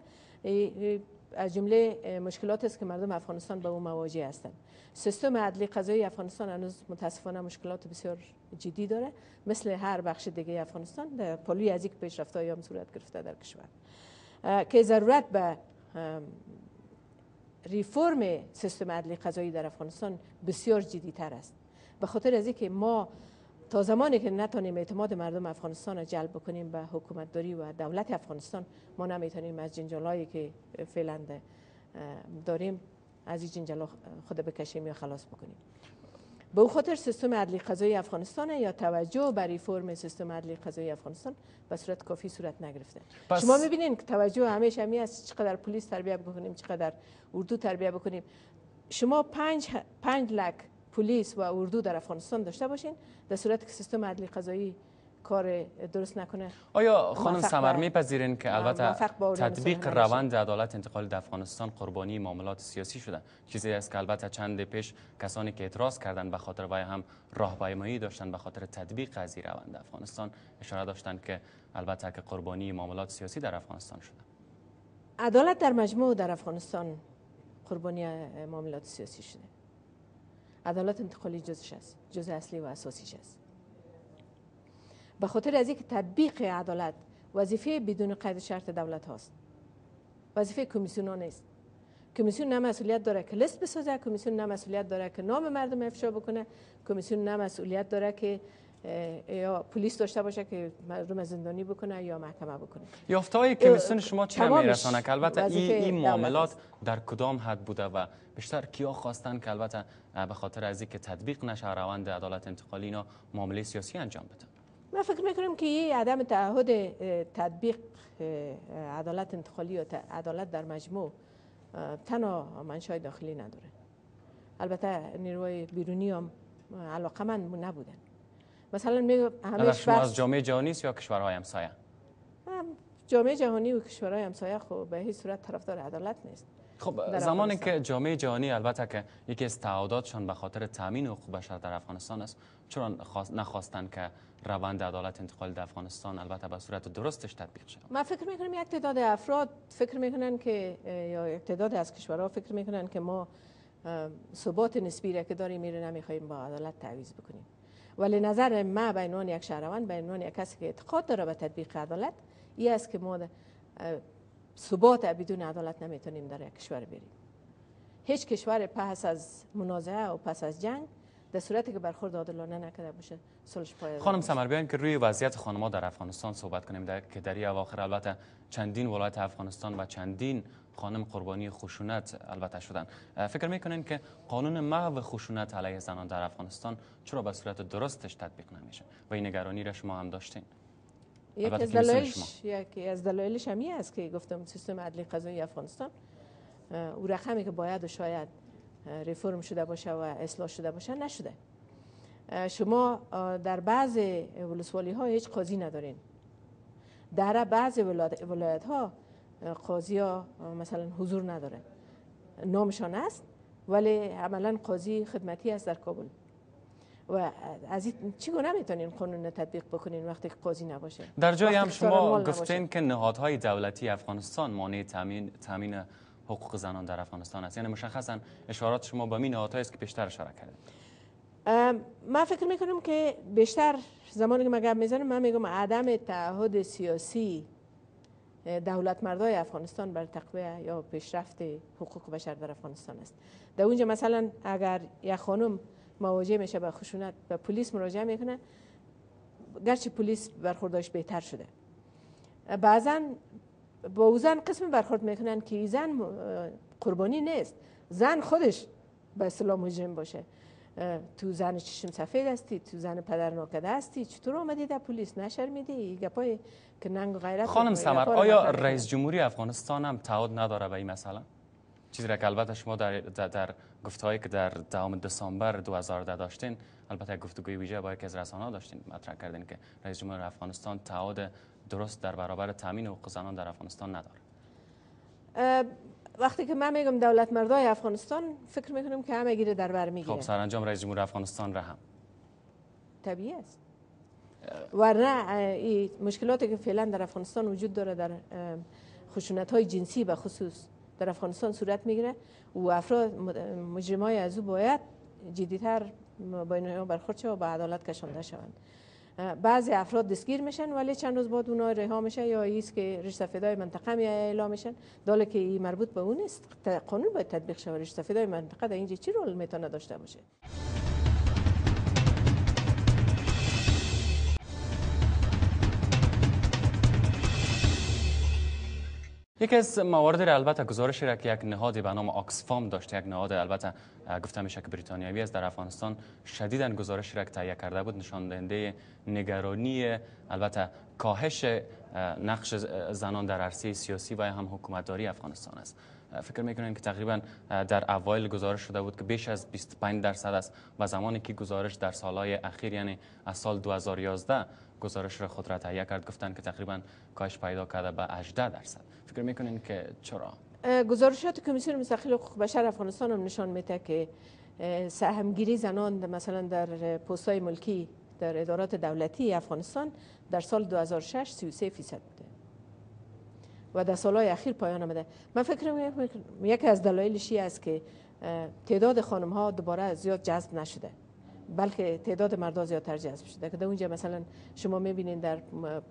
از جمله مشکلات است که مردم افغانستان به اون مواجه هستند. سیستم عدلی قضایی افغانستان هنوز متاسفانه مشکلات بسیار جدی داره. مثل هر بخش دیگه افغانستان در از یک پیشرفت هم صورت گرفته در کشور. که ضرورت به ریفرم سیستم عدلی قضایی در افغانستان بسیار جدی تر است. به خاطر از اینکه ما تا زمانی که نتونیم اعتماد مردم افغانستان را جلب بکنیم به حکومتداری و دولت افغانستان ما نمی‌تونیم از جنجالایی که فعلا داریم از این جنجال خود بکشیم یا خلاص بکنیم. به خاطر سیستم عدلی قضایی افغانستان یا توجه بر فرم سیستم عدلی قضایی افغانستان؟ به صورت کافی صورت نگرفته. شما می‌بینین که توجه همیشه همی است چقدر پلیس تربیت بکنیم چقدر اردو تربیت بکنیم. شما پنج, پنج لک پلیس و اردو در افغانستان داشته باشین در صورت که سیستم عدلی قضایی کار درست نکنه. آیا خانم سمر میپذیرین که البته تطبیق روند عدالت انتقالی در افغانستان قربانی معاملات سیاسی شده. چیزی است که البته چند پیش کسانی که اعتراض کردند به خاطر وای هم راهپیمایی داشتن به خاطر تطبیق از روند افغانستان اشاره داشتند که البته که قربانی معاملات سیاسی در افغانستان شده. عدالت در مجموع در افغانستان قربانی معاملات سیاسی شده. عدالت انتقالی جزش است جز اصلی و اساسیش است به خاطر از اینکه تطبیق عدالت وظیفه بدون قید شرط دولت هاست. وظیفه کمیسیون ها نیست. کمیسیون نه مسئولیت داره که لیست بسازه کمیسیون نه مسئولیت داره که نام مردم افشا بکنه کمیسیون نه مسئولیت داره که یا پلیس داشته باشه که مردم زندانی بکنه یا محکمه بکنه. یافتهای کمیسیون شما چی میرسانه؟ که البته این, این معاملات در کدام حد بوده و بیشتر کیا خواستن که البته به خاطر از اینکه تطبیق نشه روند عدالت انتقالی اینا معامله سیاسی انجام بدن من فکر می‌کنم که این عدم تعهد تطبیق عدالت انتقالی و عدالت در مجموع تنها منشای داخلی نداره. البته نیروی بیرونی هم علاقه من نبودن. مثلا می همه از جامعه جهانی یا کشورهای همسایه؟ جامعه جهانی و کشورهای همسایه خب به هیچ صورت طرفدار عدالت نیست. خب زمانی که جامعه جهانی البته که یکی از تعهداتشان به خاطر تامین حقوق بشر در افغانستان است چرا نخواستن که روند عدالت انتقال در افغانستان البته به صورت درستش تطبیق شود. من فکر می‌کنم یک تعداد افراد فکر می‌کنن که یا یک تعداد از کشورها فکر می‌کنن که ما ثبات نسبی را که داریم میره نمی‌خوایم با عدالت تعویض بکنیم. ولی نظر ما به عنوان یک شهروند به عنوان یک کسی که اعتقاد داره به تطبیق عدالت این است که ما ثبات بدون عدالت نمی‌تونیم در یک کشور بریم. هیچ کشور پس از منازعه و پس از جنگ در صورتی که برخورد عادلانه نکرده باشه صلح پایدار خانم سمر بیاین که روی وضعیت خانم‌ها در افغانستان صحبت کنیم در که در اواخر البته چندین ولایت افغانستان و چندین خانم قربانی خشونت البته شدن. فکر می‌کنین که قانون محو خشونت علیه زنان در افغانستان چرا به صورت درستش تطبیق نمیشه؟ و این نگرانی را شما هم داشتین؟ یکی از دلایلش یکی از دلایلش همی است که گفتم سیستم عدلی قضایی افغانستان او رقمی که باید و شاید ریفرم شده باشه و اصلاح شده باشه نشده. شما در بعض ولسوالی ها هیچ قاضی ندارین. در بعض ولایت ها قاضی ها مثلا حضور نداره. نامشان است ولی عملا قاضی خدمتی است در کابل. و از این چگونه می‌تونین قانون تطبیق بکنین وقتی قاضی نباشه؟ در جای هم شما گفتین که نهادهای دولتی افغانستان مانع تامین تامین حقوق زنان در افغانستان است. یعنی مشخصا اشارات شما به این نهادهایی است که بیشتر اشاره کردید من فکر می‌کنم که بیشتر زمانی که من گپ می‌زنم من میگم عدم تعهد سیاسی دولت مردای افغانستان بر تقویه یا پیشرفت حقوق بشر در افغانستان است. در اونجا مثلا اگر یک خانم مواجه میشه به خشونت به پلیس مراجعه می‌کنه گرچه پلیس برخورداش بهتر شده. بعضا با او زن قسم برخورد می‌کنن که زن قربانی نیست. زن خودش به اصطلاح مجرم باشه. تو زن چشم سفید هستی تو زن پدر ناکده هستی چطور آمدی در پلیس نشر میدی؟ گپای که ننگ غیرت خانم سمر آیا رئیس جمهوری افغانستان هم تعهد نداره به این مسئله؟ چیزی را که البته شما در, در, گفتهایی که در دوام دسامبر 2010 داشتین البته گفتگوی ویژه با یکی از رسانه‌ها داشتین مطرح کردین که رئیس جمهور افغانستان تعهد درست در برابر تامین حقوق زنان در افغانستان نداره. وقتی که من میگم دولت مردای افغانستان فکر می‌کنم که همه گیره در بر می‌گیره. خب سرانجام رئیس جمهور افغانستان را هم. طبیعی است. ورنه مشکلاتی که فعلا در افغانستان وجود داره در خشونت های جنسی به خصوص در افغانستان صورت می‌گیره و افراد مجرمای از او باید جدیتر با اینها برخورد و به عدالت کشانده شوند. بعضی افراد دستگیر میشن ولی چند روز بعد اونها رها میشه یا ایست که ریش سفیدای منطقه می اعلام میشن. داله که این مربوط به اون نیست قانون باید تطبیق شود ریش سفیدای منطقه در اینجا چی رول می‌تونه داشته باشه؟ یکی از موارد را البته گزارشی را که یک نهادی به نام آکسفام داشته یک نهاد البته گفته میشه که بریتانیایی است در افغانستان شدیدا گزارشی را که تهیه کرده بود نشان دهنده نگرانی البته کاهش نقش زنان در عرصه سیاسی و هم حکومتداری افغانستان است. فکر می‌کنین که تقریبا در اوایل گزارش شده بود که بیش از 25 درصد است و زمانی که گزارش در سالهای اخیر یعنی از سال 2011 گزارش را خود را تهیه کرد گفتن که تقریبا کاهش پیدا کرده به 18 درصد. فکر می‌کنین که چرا؟ گزارشات کمیسیون مستقل حقوق بشر افغانستان هم نشان میده که سهمگیری زنان مثلا در پستهای ملکی در ادارات دولتی افغانستان در سال 2006 33 فیصد بوده و در سالهای اخیر پایان آمده. من فکر می‌کنم یکی از دلایلش است که تعداد خانم ها دوباره زیاد جذب نشده. بلکه تعداد مردا زیادتر جذب شده که در اونجا مثلا شما می‌بینید در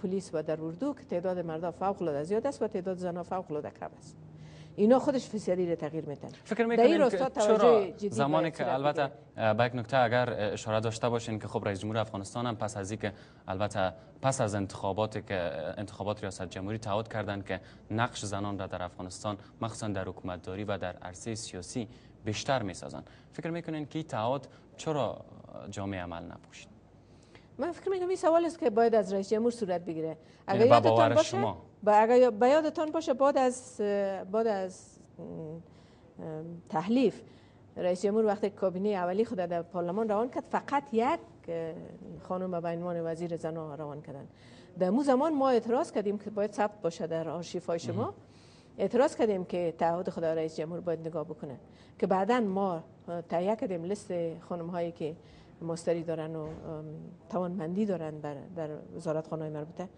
پلیس و در اردو که تعداد مردا فوق العاده زیاد است و تعداد زنها فوق العاده کم است. اینا خودش فسیادی رو تغییر میدن. فکر می‌کنین که چرا زمانی که البته با یک نکته اگر اشاره داشته باشین که خب رئیس جمهور افغانستان هم پس از اینکه البته پس از انتخابات که انتخابات ریاست جمهوری تعهد کردند که نقش زنان را در افغانستان مخصوصا در حکومتداری و در عرصه سیاسی بیشتر می‌سازن فکر می‌کنین که تعهد چرا جامعه عمل نپوشید. من فکر می‌کنم این سوال است که باید از رئیس جمهور صورت بگیره. یعنی اگر یادتان باشه شما. با اگر با یادتان باشه بعد از بعد از تحلیف رئیس جمهور وقتی کابینه اولی خود در پارلمان روان کرد فقط یک خانم به عنوان وزیر زنا روان کردن. در مو زمان ما اعتراض کردیم که باید ثبت باشه در آرشیف های شما. اعتراض کردیم که تعهد خدا رئیس جمهور باید نگاه بکنه. که بعدا ما تهیه کردیم لیست خانم هایی که مستری دارن و توانمندی دارن در وزارت خانه مربوطه.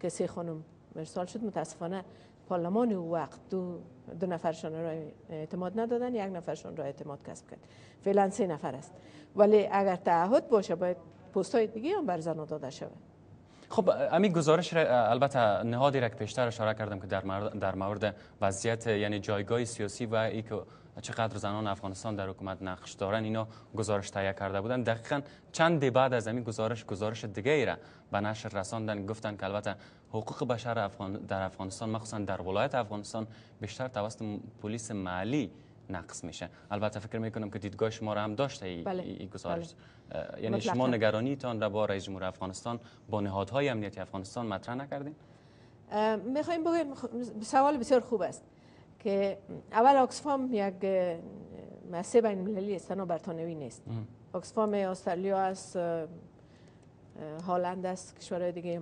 که سه خانم ارسال شد. متاسفانه پارلمان او وقت دو, دو نفرشان را اعتماد ندادن. یک نفرشان را اعتماد کسب کرد. فعلا سه نفر است. ولی اگر تعهد باشه باید پستای دیگه هم بر زن داده شود. خب امی گزارش را البته نهادی را پیشتر اشاره کردم که در در مورد وضعیت یعنی جایگاه سیاسی و ای چقدر زنان افغانستان در حکومت نقش دارن. اینا گزارش تهیه کرده بودن. دقیقا چند بعد از همین گزارش گزارش دیگه ای را به نشر رساندن گفتن که البته حقوق بشر افغان در افغانستان مخصوصا در ولایت افغانستان بیشتر توسط پلیس محلی نقص میشه. البته فکر می‌کنم که دیدگاه شما را هم داشته ای, بله. ای گزارش. بله. یعنی شما نگرانیتان را با رئیس جمهور افغانستان با نهادهای امنیتی افغانستان مطرح نکردین؟ می‌خوایم بگویم سوال بسیار خوب است. که اول آکسفام یک مؤسسه بین المللی است نه برتانوی نیست. آکسفام استرالیا است هالند است کشورهای دیگه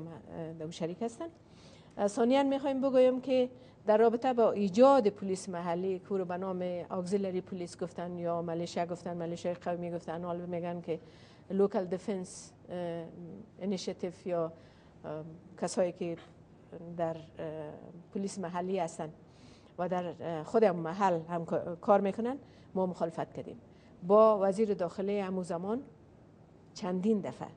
در شریک هستند ثانیا می‌خوایم بگویم که در رابطه با ایجاد پلیس محلی که رو به نام auxiliary police گفتن یا ملیشه گفتن ملیشه قومی گفتن حالا میگن که local defense initiative یا کسایی که در پلیس محلی هستند و در خود محل هم کار می‌کنن ما مخالفت کردیم. با وزیر داخله امو زمان چندین دفعه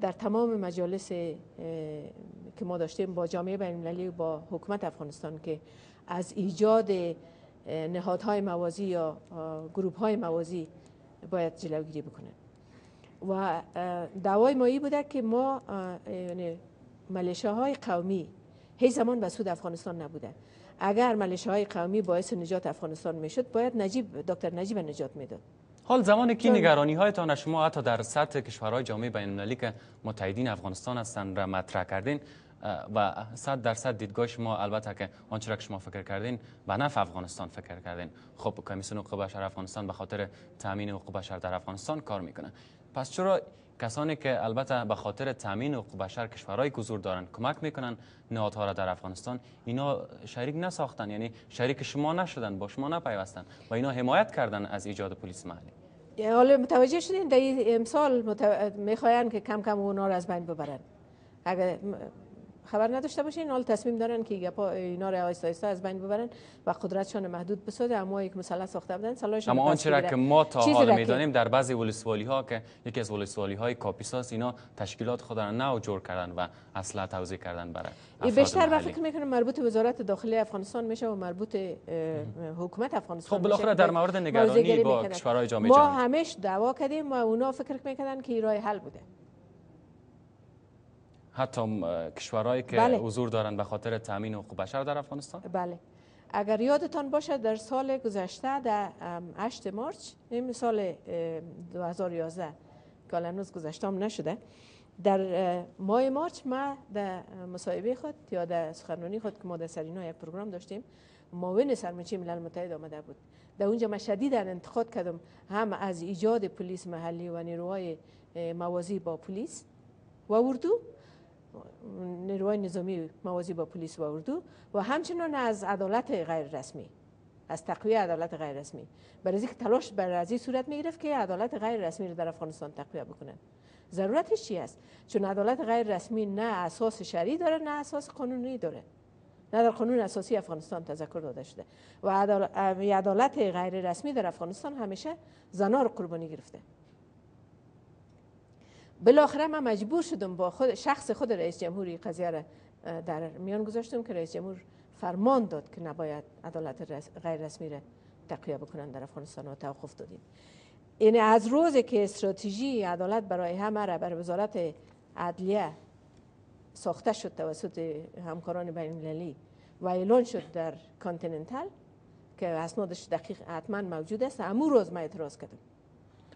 در تمام مجالس که ما داشتیم با جامعه بین المللی با حکومت افغانستان که از ایجاد نهادهای موازی یا گروپ های موازی باید جلوگیری بکنن. و دعوای ما بوده که ما یعنی های قومی هیچ زمان به سود افغانستان نبوده. اگر ملیشه های قومی باعث نجات افغانستان می‌شد باید نجیب دکتر نجیب نجات می‌داد. حال زمانی که نگرانی هایتان شما حتی در سطح کشورهای جامعه بین المللی که متحدین افغانستان هستند را مطرح کردین و صد درصد دیدگاه شما البته که آنچه که شما فکر کردین به نفع افغانستان فکر کردین. خب کمیسیون حقوق بشر افغانستان به خاطر تامین حقوق بشر در افغانستان کار می‌کنه. پس چرا کسانی که البته به خاطر تامین حقوق بشر کشورهای حضور دارن کمک می‌کنن نهادها را در افغانستان اینا شریک نساختن یعنی شریک شما نشدن با شما نپیوستن و اینا حمایت کردن از ایجاد پلیس محلی حالا متوجه شدین در امسال. می‌خواین که کم کم اونا را از بین ببرن اگر خبر نداشته باشین حال تصمیم دارن که گپا اینا رو آیسته از بین ببرن و قدرتشان محدود بسازه. اما یک مسئله ساخته بودن اما آنچه را که ما تا حال می‌دانیم در بعضی ولسوالی ها که یکی از ولسوالی های کاپیساس اینا تشکیلات خود را نو جور کردن و اصلا توزیع کردن برای بیشتر به فکر می‌کنم مربوط وزارت داخلی افغانستان میشه و مربوط حکومت افغانستان خب بالاخره در مورد نگرانی با کشورهای جامعه ما همیش دعوا کردیم و اونا فکر می‌کنن که راه حل بوده. حتی کشورهایی که بله. حضور دارند به خاطر تامین حقوق بشر در افغانستان؟ بله. اگر یادتان باشه در سال گذشته در 8 مارچ این سال 2011 که هنوز گذشته هم نشده در ماه مارچ ما در مصاحبه خود یا در سخنرانی خود که ما در سرینا یک پروگرام داشتیم معاون سرمنچی ملل متحد آمده بود. در اونجا ما شدیدا انتقاد کردم هم از ایجاد پلیس محلی و نیروهای موازی با پلیس و اردو نیروهای نظامی موازی با پلیس و اردو و همچنان از عدالت غیر رسمی از تقویه عدالت غیر رسمی برای که تلاش بر از صورت می‌گرفت که عدالت غیر رسمی رو در افغانستان تقویه بکنن ضرورتش چی است؟ چون عدالت غیر رسمی نه اساس شرعی داره نه اساس قانونی داره. نه در قانون اساسی افغانستان تذکر داده شده. و عدالت غیر رسمی در افغانستان همیشه زنا رو قربانی گرفته. بالاخره من مجبور شدم با خود شخص خود رئیس جمهوری قضیه را در میان گذاشتم که رئیس جمهور فرمان داد که نباید عدالت غیر رسمی را تقویه بکنن در افغانستان و توقف دادیم. یعنی از روزی که استراتژی عدالت برای همه را بر وزارت عدلیه ساخته شد توسط همکاران بین المللی و اعلان شد در کانتیننتال که اسنادش دقیق حتما موجود است امو روز ما اعتراض کردم.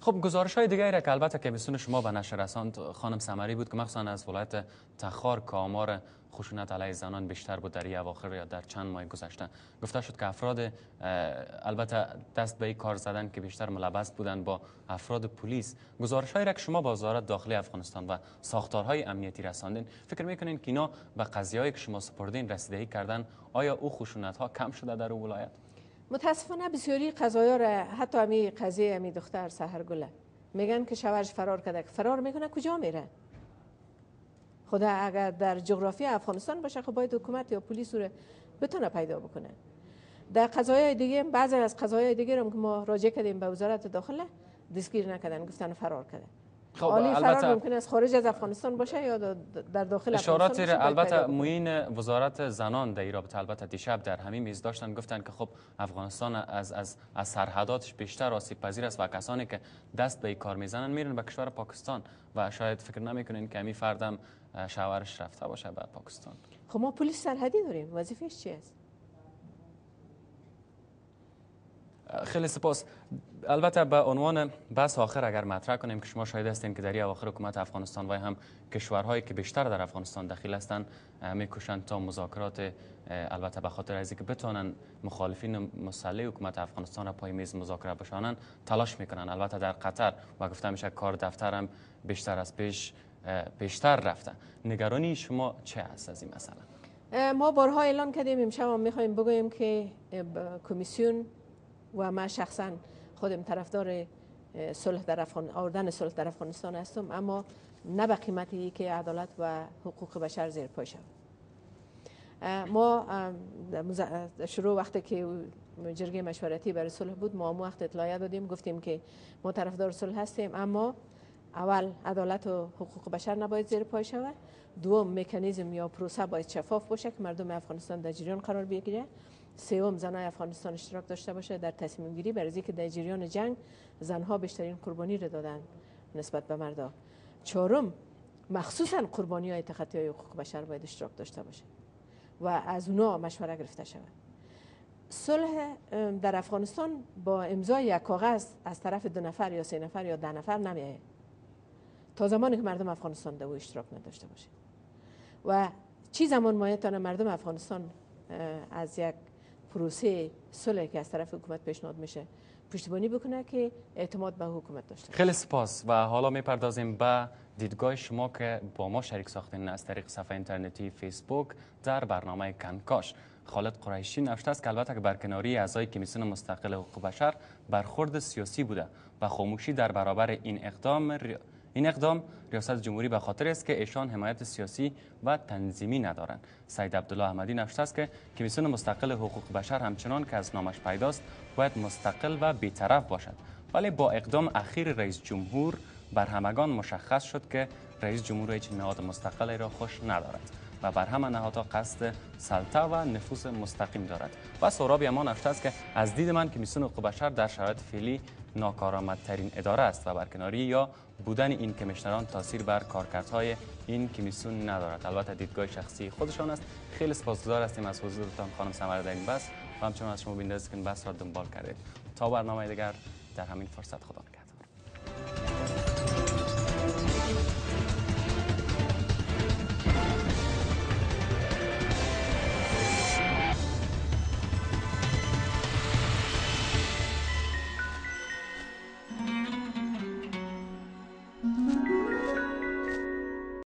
خب گزارش های دیگری را که البته کمیسیون شما به نشر رساند خانم سمری بود که مخصوصا از ولایت تخار که آمار خشونت علیه زنان بیشتر بود در اواخر یا در چند ماه گذشته گفته شد که افراد البته دست به کار زدن که بیشتر ملبس بودن با افراد پلیس. گزارش هایی را که شما با وزارت داخلی افغانستان و ساختارهای امنیتی رساندین فکر می‌کنین که اینا به قضیه که شما سپردین رسیدگی کردن آیا او خشونت ها کم شده در او ولایت؟ متاسفانه بسیاری قضایا را حتی امی قضیه امی دختر سهرگله. میگن که شوهرش فرار کرده. فرار می‌کنه کجا میره؟ خدا اگر در جغرافی افغانستان باشه خب باید حکومت یا پلیس رو بتونه پیدا بکنه. در قضایای دیگه بعضی از قضایای دیگه هم که ما راجع کردیم به وزارت داخله دستگیر نکردن گفتن فرار کرده. خب فرار ممکن است خارج از افغانستان باشه یا در داخل اشارات البته موین وزارت زنان در رابطه البته دیشب در همین میز داشتن گفتن که خب افغانستان از از از سرحداتش بیشتر آسیب پذیر است و کسانی که دست به کار می‌زنن میرن به کشور پاکستان و شاید فکر نمی‌کنین که همین فردم شوهرش رفته باشه به پاکستان. خب ما پلیس سرحدی داریم وظیفش چی است؟ خیلی سپاس. البته به عنوان بس آخر اگر مطرح کنیم که شما شاهد هستین که در آخر حکومت افغانستان و هم کشورهایی که بیشتر در افغانستان دخیل هستند میکوشند تا مذاکرات البته به خاطر از که بتونن مخالفین مسلح حکومت افغانستان را پای میز مذاکره بشانن تلاش می‌کنن. البته در قطر و گفته میشه کار دفتر هم بیشتر از پیش پیشتر رفته. نگرانی شما چه است از این مسئله؟ ما بارها اعلان کردیم امشب هم می‌خوایم بگوییم که کمیسیون و من شخصا خودم طرفدار صلح در افغان آوردن صلح در افغانستان هستم اما نه به قیمتی که عدالت و حقوق بشر زیر پای شود. ما شروع وقتی که جرگه مشورتی برای صلح بود ما وقت اطلاعیه دادیم گفتیم که ما طرفدار صلح هستیم اما اول عدالت و حقوق بشر نباید زیر پای شود. دوم مکانیزم یا پروسه باید شفاف باشه که مردم افغانستان در جریان قرار بگیره سوم زنای افغانستان اشتراک داشته باشه در تصمیم گیری برای که در جریان جنگ زنها بیشترین قربانی را دادن نسبت به مردا. چهارم مخصوصا قربانی های تخطی های حقوق بشر باید اشتراک داشته باشه و از اونا مشوره گرفته شود. صلح در افغانستان با امضای یک کاغذ از طرف دو نفر یا سه نفر یا ده نفر نمیه تا زمانی که مردم افغانستان در اشتراک نداشته باشه و چی زمان مایتانه مردم افغانستان از یک پروسه صلح که از طرف حکومت پیشنهاد میشه پشتیبانی بکنه که اعتماد به حکومت داشته خیلی سپاس و حالا می‌پردازیم به دیدگاه شما که با ما شریک ساختین از طریق صفحه اینترنتی فیسبوک در برنامه کنکاش. خالد قریشی نوشته است که البته که برکناری اعضای کمیسیون مستقل حقوق بشر برخورد سیاسی بوده و خاموشی در برابر این اقدام این اقدام ریاست جمهوری به خاطر است که ایشان حمایت سیاسی و تنظیمی ندارند. سید عبدالله احمدی نوشته است که کمیسیون مستقل حقوق بشر همچنان که از نامش پیداست باید مستقل و بیطرف باشد. ولی با اقدام اخیر رئیس جمهور بر همگان مشخص شد که رئیس جمهور هیچ نهاد مستقلی را خوش ندارد و بر همه نهادها قصد سلطه و نفوس مستقیم دارد. و سورابی اما نوشته است که از دید من کمیسیون حقوق بشر در شرایط فعلی ناکارآمدترین اداره است و برکناری یا بودن این کمیشنران تاثیر بر کارکردهای این کمیسیون ندارد. البته دیدگاه شخصی خودشان است. خیلی سپاسگزار هستیم از حضورتان خانم سمره در این بس و همچنان از شما بیننده که این بس را دنبال کردید. تا برنامه دیگر در همین فرصت خدا